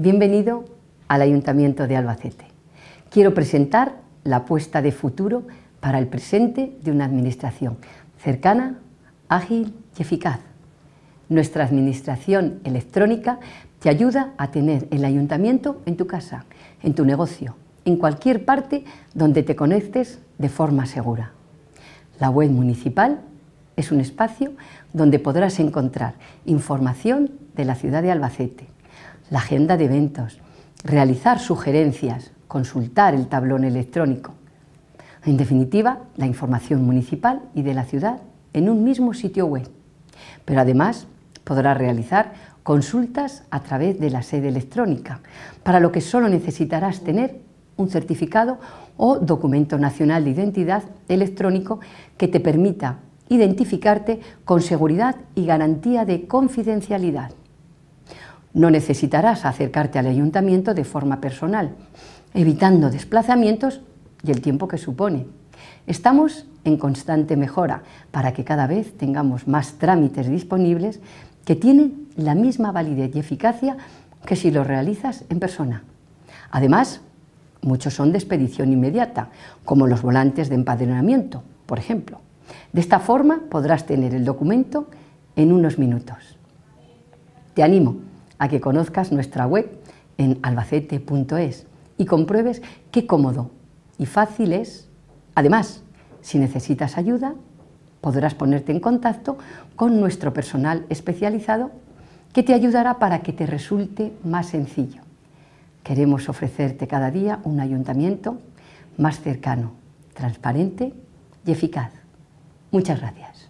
Bienvenido al Ayuntamiento de Albacete. Quiero presentar la apuesta de futuro para el presente de una administración cercana, ágil y eficaz. Nuestra administración electrónica te ayuda a tener el ayuntamiento en tu casa, en tu negocio, en cualquier parte donde te conectes de forma segura. La web municipal es un espacio donde podrás encontrar información de la ciudad de Albacete, la agenda de eventos, realizar sugerencias, consultar el tablón electrónico. En definitiva, la información municipal y de la ciudad en un mismo sitio web. Pero además podrás realizar consultas a través de la sede electrónica, para lo que solo necesitarás tener un certificado o documento nacional de identidad electrónico que te permita identificarte con seguridad y garantía de confidencialidad. No necesitarás acercarte al ayuntamiento de forma personal, evitando desplazamientos y el tiempo que supone. Estamos en constante mejora para que cada vez tengamos más trámites disponibles que tienen la misma validez y eficacia que si los realizas en persona. Además, muchos son de expedición inmediata, como los volantes de empadronamiento, por ejemplo. De esta forma podrás tener el documento en unos minutos. Te animo a que conozcas nuestra web en albacete.es y compruebes qué cómodo y fácil es. Además, si necesitas ayuda, podrás ponerte en contacto con nuestro personal especializado que te ayudará para que te resulte más sencillo. Queremos ofrecerte cada día un ayuntamiento más cercano, transparente y eficaz. Muchas gracias.